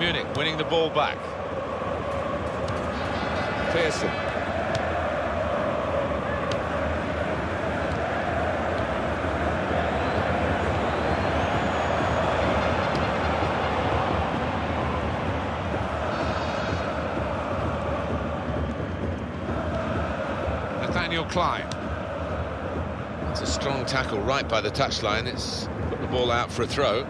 Munich winning the ball back. Pearson. Nathaniel Clyne. It's a strong tackle right by the touchline. It's put the ball out for a throw.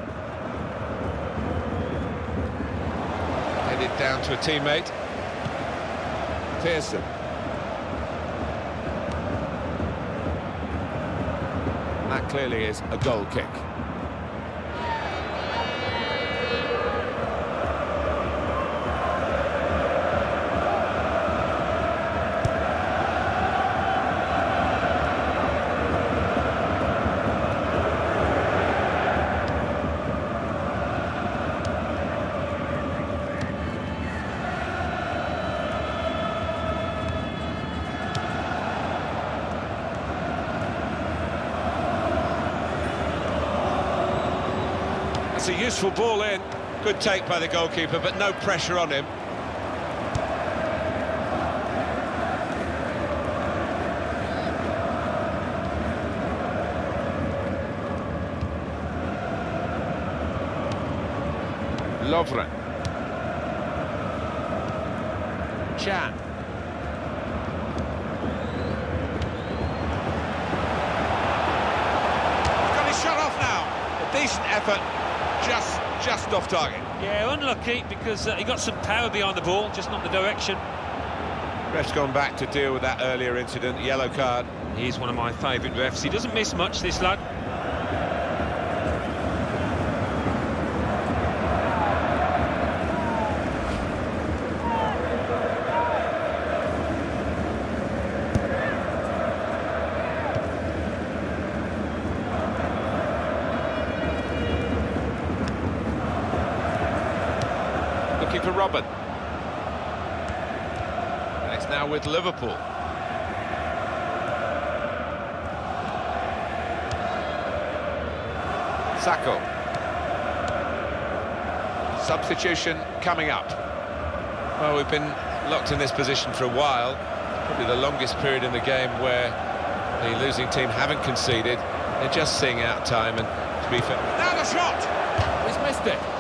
Down to a teammate. Pearson. That clearly is a goal kick. It's a useful ball in. Good take by the goalkeeper, but no pressure on him. Lovren. Chan. Got his shot off now. A decent effort, just just off target. Yeah, unlucky because uh, he got some power behind the ball, just not the direction. Ref's gone back to deal with that earlier incident, yellow card. He's one of my favourite refs. He doesn't miss much, this lad. Looking for Robben. And it's now with Liverpool. Sakho. Substitution coming up. Well, we've been locked in this position for a while. Probably the longest period in the game where the losing team haven't conceded. They're just seeing out time and to be fair... Now the shot! He's missed it.